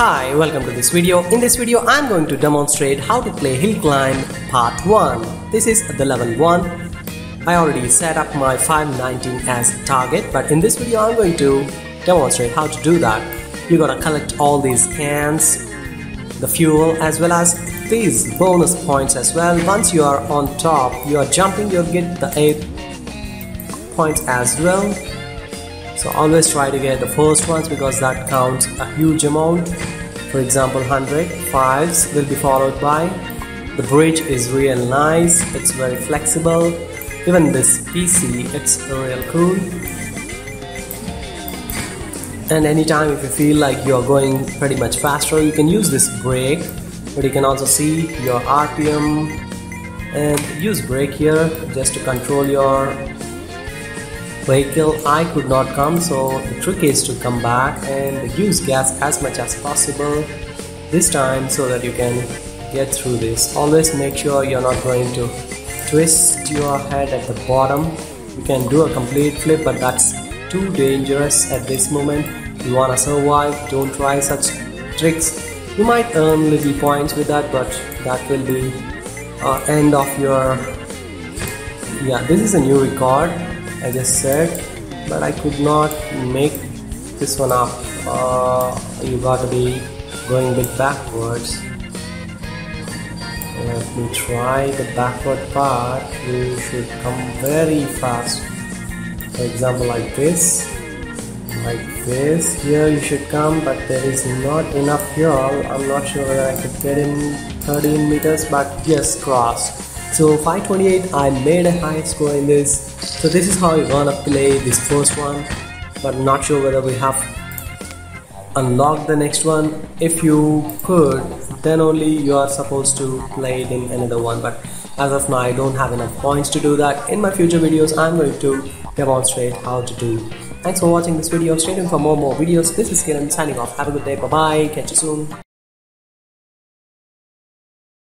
Hi, welcome to this video. In this video, I'm going to demonstrate how to play Hill Climb Part 1. This is the level 1. I already set up my 519 as target, but in this video, I'm going to demonstrate how to do that. You gotta collect all these cans, the fuel, as well as these bonus points as well. Once you are on top, you are jumping, you'll get the 8 points as well so always try to get the first ones because that counts a huge amount. For example 100 fives will be followed by the bridge is real nice it's very flexible. Even this PC it's real cool. And anytime if you feel like you're going pretty much faster you can use this brake but you can also see your RPM and use brake here just to control your vehicle I could not come so the trick is to come back and use gas as much as possible this time so that you can get through this. Always make sure you're not going to twist your head at the bottom. You can do a complete flip but that's too dangerous at this moment. You wanna survive don't try such tricks. You might earn little points with that but that will be uh, end of your yeah this is a new record I just said but I could not make this one up. Uh, you got to be going a bit backwards. Let me try the backward part you should come very fast. For example like this. Like this. Here you should come but there is not enough fuel. I'm not sure whether I could get in 13 meters but yes crossed so 528 I made a high score in this. So this is how you're gonna play this first one but not sure whether we have unlocked the next one. If you could then only you are supposed to play it in another one but as of now I don't have enough points to do that. In my future videos I'm going to demonstrate how to do. Thanks for watching this video. Stay tuned for more more videos. This is Kiran signing off. Have a good day. Bye bye catch you soon